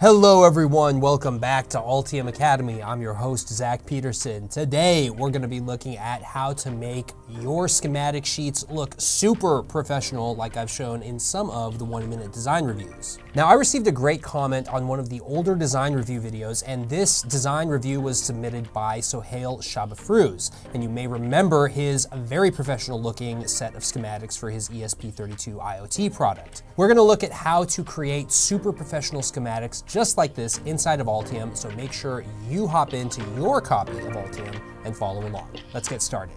Hello everyone, welcome back to Altium Academy. I'm your host, Zach Peterson. Today, we're gonna be looking at how to make your schematic sheets look super professional like I've shown in some of the one minute design reviews. Now, I received a great comment on one of the older design review videos, and this design review was submitted by Sohail Shabafruz. And you may remember his very professional looking set of schematics for his ESP32 IoT product. We're gonna look at how to create super professional schematics just like this inside of Altium, so make sure you hop into your copy of Altium and follow along. Let's get started.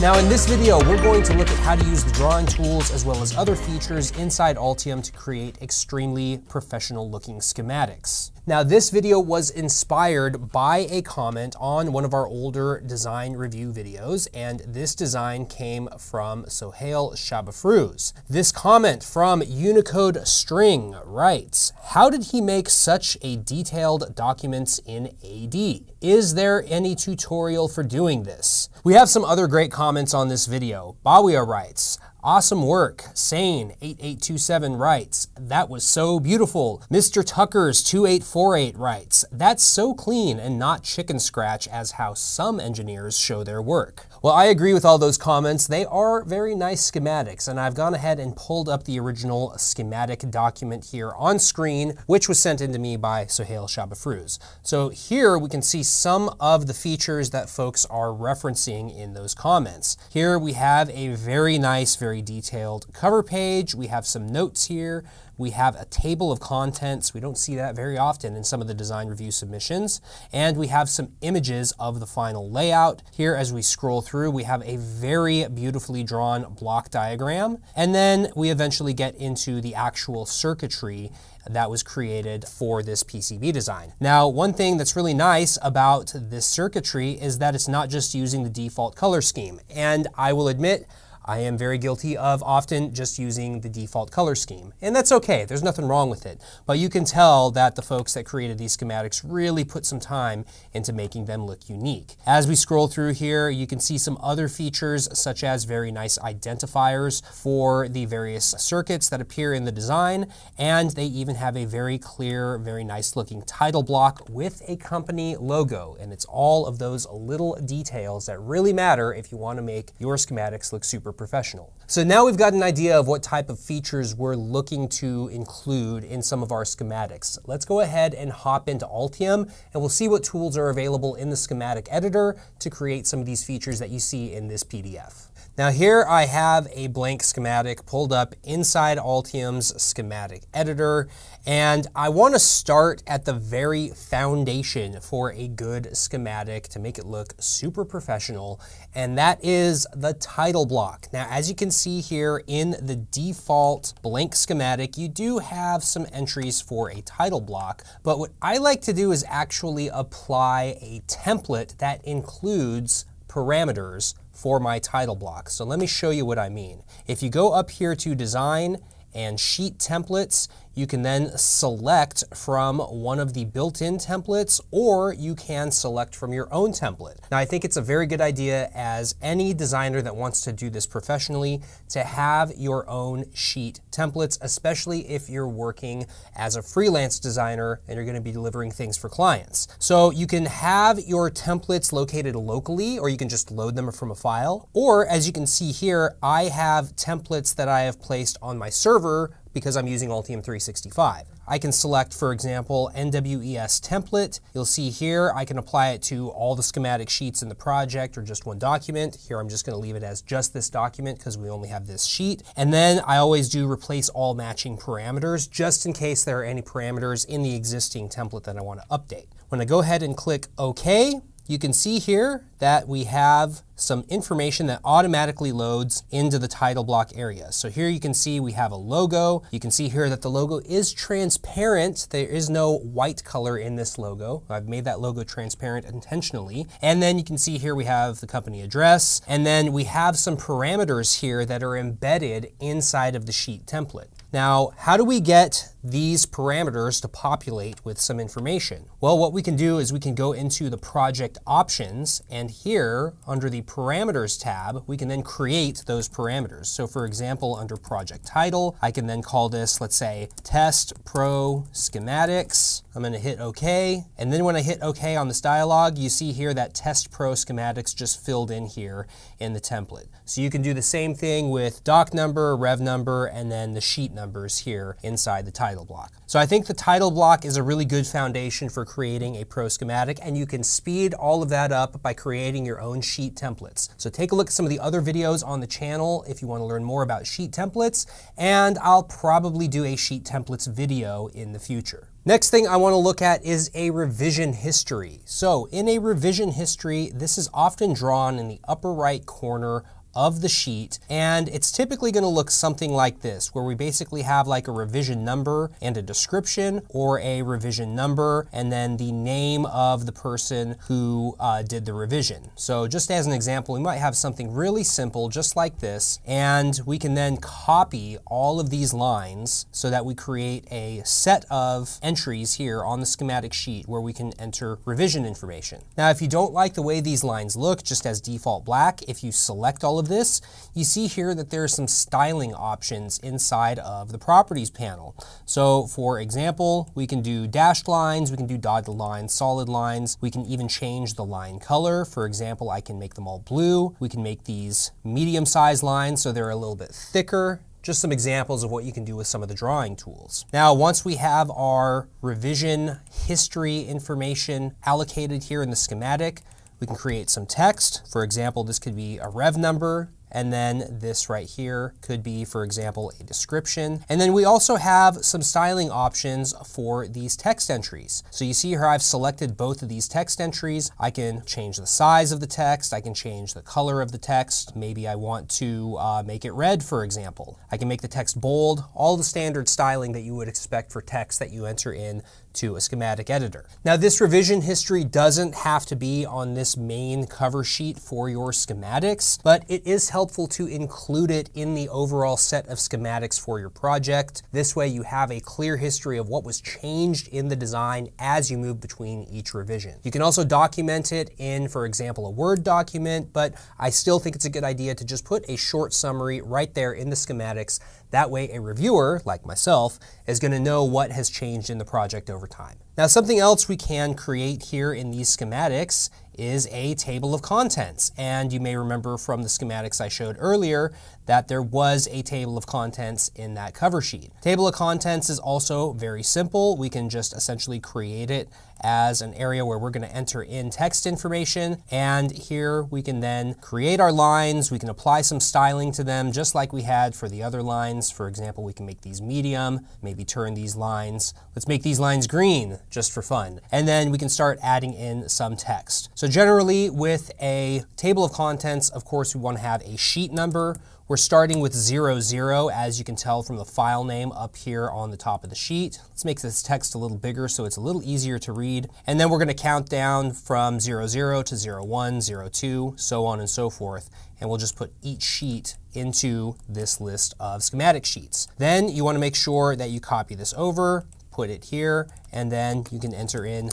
Now in this video, we're going to look at how to use the drawing tools as well as other features inside Altium to create extremely professional looking schematics. Now this video was inspired by a comment on one of our older design review videos, and this design came from Sohail Shabafruz. This comment from Unicode String writes, how did he make such a detailed documents in AD? Is there any tutorial for doing this? We have some other great comments on this video. Bawia writes, Awesome work. Sane8827 writes, That was so beautiful. Mr. Tuckers2848 writes, That's so clean and not chicken scratch as how some engineers show their work. Well, I agree with all those comments. They are very nice schematics, and I've gone ahead and pulled up the original schematic document here on screen, which was sent in to me by Sohail Shabafruz. So here we can see some of the features that folks are referencing in those comments. Here we have a very nice, very detailed cover page. We have some notes here. We have a table of contents. We don't see that very often in some of the design review submissions. And we have some images of the final layout. Here, as we scroll through, we have a very beautifully drawn block diagram. And then we eventually get into the actual circuitry that was created for this PCB design. Now, one thing that's really nice about this circuitry is that it's not just using the default color scheme. And I will admit, I am very guilty of often just using the default color scheme. And that's okay, there's nothing wrong with it. But you can tell that the folks that created these schematics really put some time into making them look unique. As we scroll through here, you can see some other features such as very nice identifiers for the various circuits that appear in the design. And they even have a very clear, very nice looking title block with a company logo. And it's all of those little details that really matter if you want to make your schematics look super professional. So now we've got an idea of what type of features we're looking to include in some of our schematics. Let's go ahead and hop into Altium and we'll see what tools are available in the schematic editor to create some of these features that you see in this PDF. Now here I have a blank schematic pulled up inside Altium's schematic editor, and I want to start at the very foundation for a good schematic to make it look super professional, and that is the title block. Now as you can see here in the default blank schematic, you do have some entries for a title block, but what I like to do is actually apply a template that includes parameters for my title block. So let me show you what I mean. If you go up here to design and sheet templates, you can then select from one of the built-in templates or you can select from your own template. Now I think it's a very good idea as any designer that wants to do this professionally to have your own sheet templates, especially if you're working as a freelance designer and you're going to be delivering things for clients. So you can have your templates located locally or you can just load them from a file. Or as you can see here, I have templates that I have placed on my server because I'm using Altium 365. I can select, for example, NWES template. You'll see here I can apply it to all the schematic sheets in the project or just one document. Here I'm just going to leave it as just this document because we only have this sheet. And then I always do replace all matching parameters just in case there are any parameters in the existing template that I want to update. When I go ahead and click OK, you can see here that we have some information that automatically loads into the title block area. So here you can see we have a logo. You can see here that the logo is transparent. There is no white color in this logo. I've made that logo transparent intentionally. And then you can see here we have the company address. And then we have some parameters here that are embedded inside of the sheet template. Now, how do we get these parameters to populate with some information? Well, what we can do is we can go into the project options and here under the parameters tab, we can then create those parameters. So for example, under project title, I can then call this, let's say, test pro schematics. I'm going to hit OK. And then when I hit OK on this dialog, you see here that test pro schematics just filled in here in the template. So you can do the same thing with doc number, rev number, and then the sheet numbers here inside the title block. So I think the title block is a really good foundation for creating a pro schematic, and you can speed all of that up by creating your own sheet templates. So take a look at some of the other videos on the channel if you want to learn more about sheet templates, and I'll probably do a sheet templates video in the future. Next thing I want to look at is a revision history. So in a revision history, this is often drawn in the upper right corner of the sheet and it's typically going to look something like this where we basically have like a revision number and a description or a revision number and then the name of the person who uh, did the revision. So just as an example we might have something really simple just like this and we can then copy all of these lines so that we create a set of entries here on the schematic sheet where we can enter revision information. Now if you don't like the way these lines look just as default black if you select all of this, you see here that there are some styling options inside of the properties panel. So for example, we can do dashed lines, we can do dotted lines, solid lines, we can even change the line color. For example, I can make them all blue. We can make these medium-sized lines so they're a little bit thicker just some examples of what you can do with some of the drawing tools. Now, once we have our revision history information allocated here in the schematic, we can create some text. For example, this could be a rev number, and then this right here could be, for example, a description. And then we also have some styling options for these text entries. So you see here I've selected both of these text entries. I can change the size of the text. I can change the color of the text. Maybe I want to uh, make it red, for example. I can make the text bold, all the standard styling that you would expect for text that you enter in to a schematic editor. Now this revision history doesn't have to be on this main cover sheet for your schematics, but it is helpful to include it in the overall set of schematics for your project. This way you have a clear history of what was changed in the design as you move between each revision. You can also document it in, for example, a Word document, but I still think it's a good idea to just put a short summary right there in the schematics. That way a reviewer, like myself, is going to know what has changed in the project over time. Now something else we can create here in these schematics is a table of contents. And you may remember from the schematics I showed earlier that there was a table of contents in that cover sheet. Table of contents is also very simple. We can just essentially create it as an area where we're going to enter in text information. And here we can then create our lines. We can apply some styling to them just like we had for the other lines. For example, we can make these medium, maybe turn these lines. Let's make these lines green just for fun. And then we can start adding in some text. So generally with a table of contents, of course, we want to have a sheet number we're starting with 00, zero, as you can tell from the file name up here on the top of the sheet. Let's make this text a little bigger so it's a little easier to read. And then we're going to count down from 00, zero to 01, 02, so on and so forth. And we'll just put each sheet into this list of schematic sheets. Then you want to make sure that you copy this over, put it here, and then you can enter in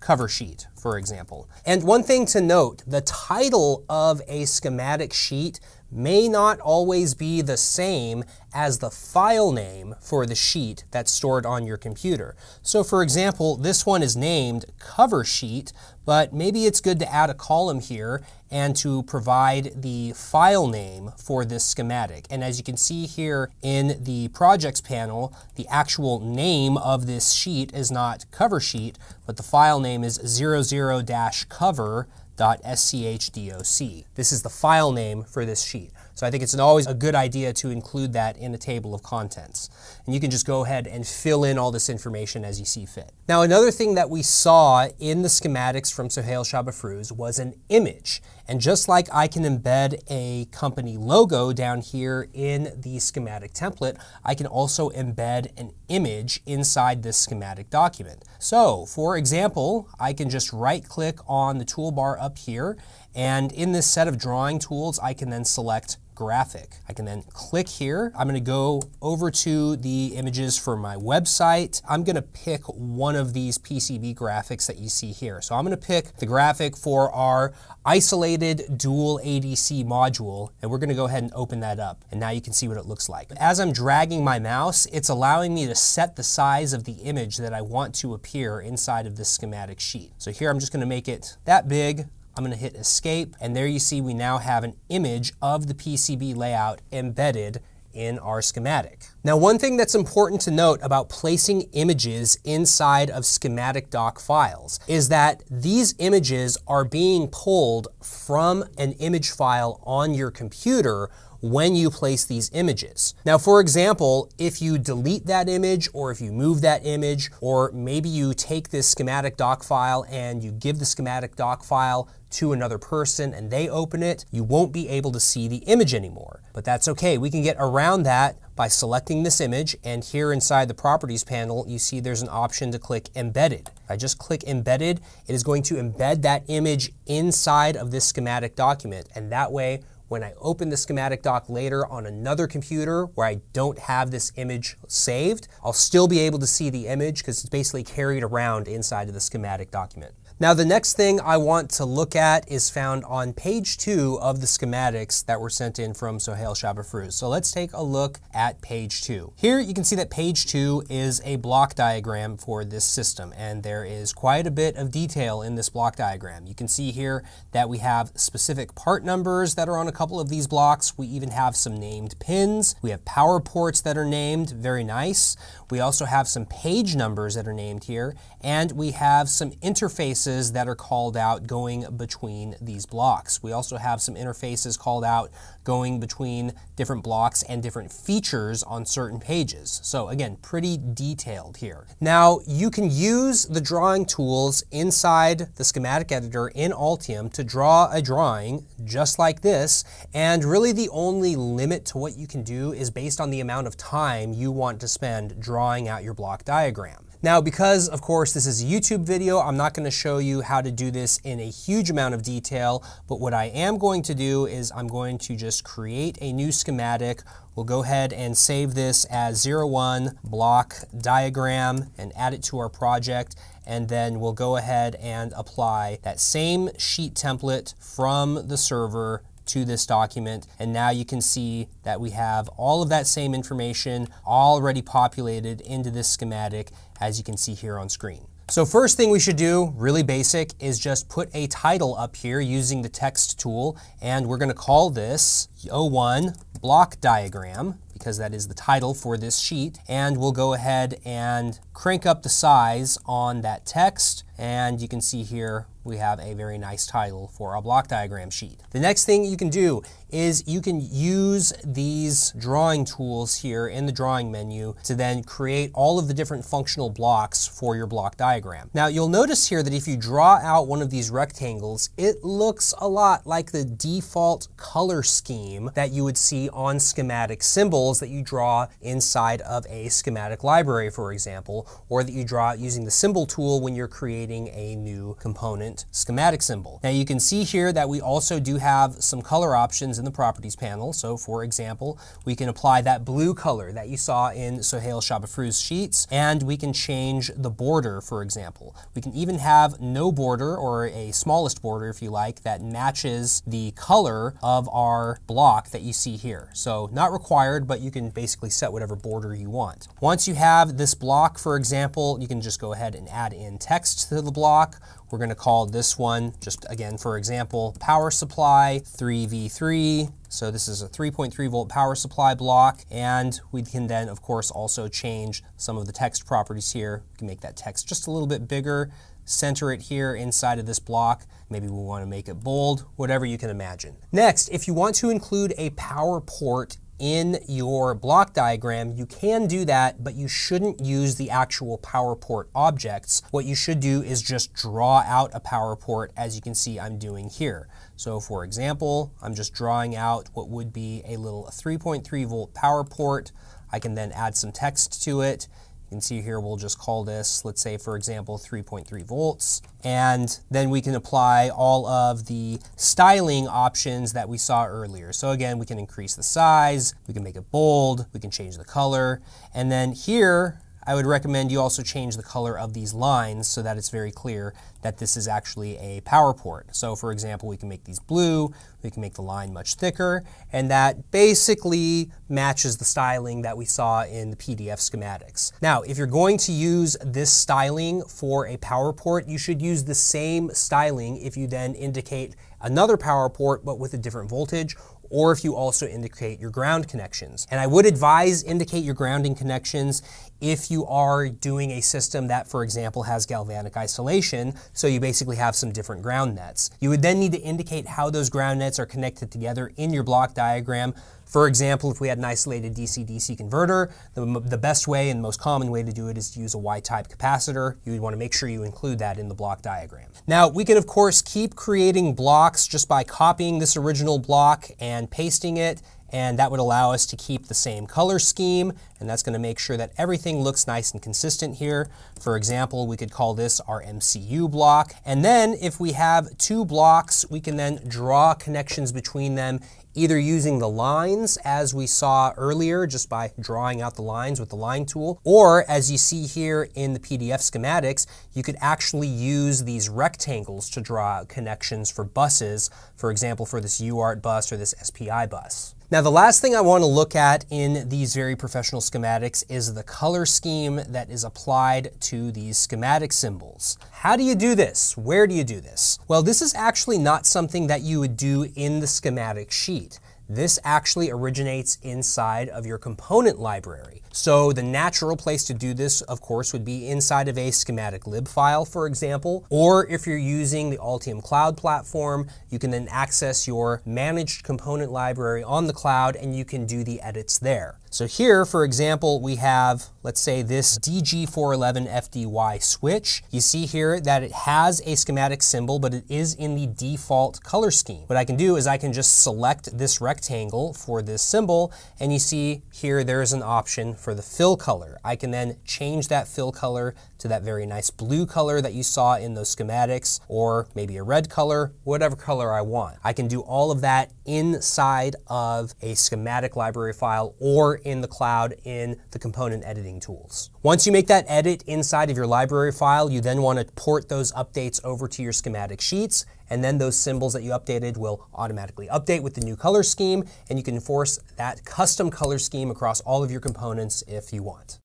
cover sheet, for example. And one thing to note, the title of a schematic sheet may not always be the same as the file name for the sheet that's stored on your computer. So for example, this one is named cover sheet, but maybe it's good to add a column here and to provide the file name for this schematic. And as you can see here in the projects panel, the actual name of this sheet is not cover sheet, but the file name is 00-cover .schdoc. This is the file name for this sheet. So I think it's always a good idea to include that in a table of contents. And you can just go ahead and fill in all this information as you see fit. Now another thing that we saw in the schematics from Sohail Shabafruz was an image. And just like I can embed a company logo down here in the schematic template, I can also embed an image inside this schematic document. So for example, I can just right click on the toolbar up here and in this set of drawing tools, I can then select graphic. I can then click here. I'm going to go over to the images for my website. I'm going to pick one of these PCB graphics that you see here. So I'm going to pick the graphic for our isolated dual ADC module, and we're going to go ahead and open that up. And now you can see what it looks like. As I'm dragging my mouse, it's allowing me to set the size of the image that I want to appear inside of this schematic sheet. So here I'm just going to make it that big. I'm going to hit escape and there you see we now have an image of the PCB layout embedded in our schematic. Now one thing that's important to note about placing images inside of schematic doc files is that these images are being pulled from an image file on your computer when you place these images. Now, for example, if you delete that image or if you move that image, or maybe you take this schematic doc file and you give the schematic doc file to another person and they open it, you won't be able to see the image anymore. But that's okay. We can get around that by selecting this image and here inside the properties panel you see there's an option to click embedded. I just click embedded, it is going to embed that image inside of this schematic document and that way when I open the schematic doc later on another computer where I don't have this image saved, I'll still be able to see the image because it's basically carried around inside of the schematic document. Now the next thing I want to look at is found on page two of the schematics that were sent in from Sohail Shabafruz. So let's take a look at page two. Here you can see that page two is a block diagram for this system and there is quite a bit of detail in this block diagram. You can see here that we have specific part numbers that are on a couple of these blocks. We even have some named pins. We have power ports that are named, very nice. We also have some page numbers that are named here and we have some interfaces interfaces that are called out going between these blocks. We also have some interfaces called out going between different blocks and different features on certain pages. So again, pretty detailed here. Now you can use the drawing tools inside the schematic editor in Altium to draw a drawing just like this. And really the only limit to what you can do is based on the amount of time you want to spend drawing out your block diagram. Now, because of course this is a YouTube video, I'm not going to show you how to do this in a huge amount of detail, but what I am going to do is I'm going to just create a new schematic. We'll go ahead and save this as 01 block diagram and add it to our project and then we'll go ahead and apply that same sheet template from the server to this document. And now you can see that we have all of that same information already populated into this schematic as you can see here on screen. So first thing we should do, really basic, is just put a title up here using the text tool, and we're gonna call this 01 block diagram, because that is the title for this sheet, and we'll go ahead and crank up the size on that text, and you can see here we have a very nice title for our block diagram sheet. The next thing you can do is you can use these drawing tools here in the drawing menu to then create all of the different functional blocks for your block diagram. Now you'll notice here that if you draw out one of these rectangles, it looks a lot like the default color scheme that you would see on schematic symbols that you draw inside of a schematic library, for example, or that you draw using the symbol tool when you're creating a new component schematic symbol. Now you can see here that we also do have some color options in the properties panel. So for example, we can apply that blue color that you saw in Sohail Shabafruz's sheets, and we can change the border, for example. We can even have no border or a smallest border, if you like, that matches the color of our block that you see here. So not required, but you can basically set whatever border you want. Once you have this block, for example, you can just go ahead and add in text to the block we're going to call this one, just again for example, power supply 3V3. So this is a 3.3 volt power supply block. And we can then, of course, also change some of the text properties here. We can make that text just a little bit bigger, center it here inside of this block. Maybe we want to make it bold, whatever you can imagine. Next, if you want to include a power port in your block diagram, you can do that, but you shouldn't use the actual power port objects. What you should do is just draw out a power port as you can see I'm doing here. So for example, I'm just drawing out what would be a little 3.3 volt power port. I can then add some text to it. Can see here we'll just call this, let's say for example, 3.3 volts. And then we can apply all of the styling options that we saw earlier. So again, we can increase the size, we can make it bold, we can change the color. And then here, I would recommend you also change the color of these lines so that it's very clear that this is actually a power port. So for example, we can make these blue, we can make the line much thicker, and that basically matches the styling that we saw in the PDF schematics. Now, if you're going to use this styling for a power port, you should use the same styling if you then indicate another power port but with a different voltage or if you also indicate your ground connections. And I would advise indicate your grounding connections if you are doing a system that, for example, has galvanic isolation, so you basically have some different ground nets. You would then need to indicate how those ground nets are connected together in your block diagram for example, if we had an isolated DC-DC converter, the, the best way and most common way to do it is to use a Y-type capacitor. You would want to make sure you include that in the block diagram. Now, we can of course keep creating blocks just by copying this original block and pasting it and that would allow us to keep the same color scheme, and that's going to make sure that everything looks nice and consistent here. For example, we could call this our MCU block, and then if we have two blocks, we can then draw connections between them either using the lines as we saw earlier just by drawing out the lines with the line tool, or as you see here in the PDF schematics, you could actually use these rectangles to draw connections for buses, for example, for this UART bus or this SPI bus. Now the last thing I want to look at in these very professional schematics is the color scheme that is applied to these schematic symbols. How do you do this? Where do you do this? Well, this is actually not something that you would do in the schematic sheet. This actually originates inside of your component library. So the natural place to do this, of course, would be inside of a schematic lib file, for example, or if you're using the Altium Cloud platform, you can then access your managed component library on the cloud and you can do the edits there. So here, for example, we have, let's say this DG411FDY switch. You see here that it has a schematic symbol, but it is in the default color scheme. What I can do is I can just select this rectangle for this symbol, and you see here there's an option for the fill color. I can then change that fill color to that very nice blue color that you saw in those schematics, or maybe a red color, whatever color I want. I can do all of that inside of a schematic library file or in the cloud in the component editing tools. Once you make that edit inside of your library file, you then want to port those updates over to your schematic sheets, and then those symbols that you updated will automatically update with the new color scheme, and you can enforce that custom color scheme across all of your components if you want.